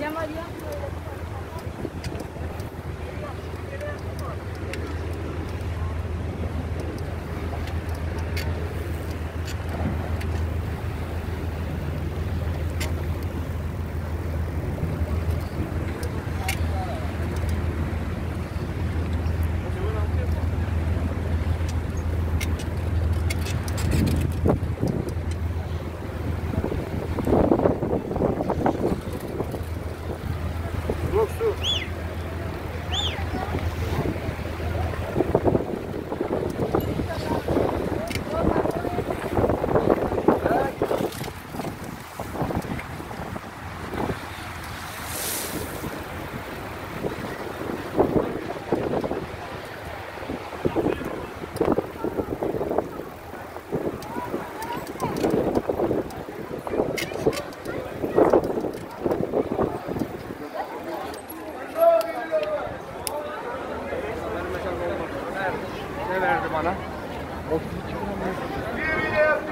¿Ya María?